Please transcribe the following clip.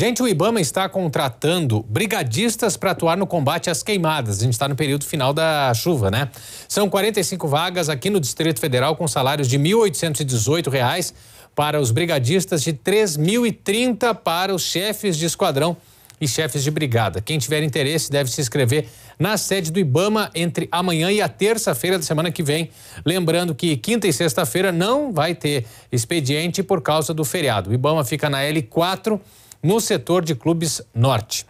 Gente, o Ibama está contratando brigadistas para atuar no combate às queimadas. A gente está no período final da chuva, né? São 45 vagas aqui no Distrito Federal com salários de R$ 1.818 para os brigadistas, de R$ 3.030 para os chefes de esquadrão e chefes de brigada. Quem tiver interesse deve se inscrever na sede do Ibama entre amanhã e a terça-feira da semana que vem. Lembrando que quinta e sexta-feira não vai ter expediente por causa do feriado. O Ibama fica na L4 no setor de clubes norte.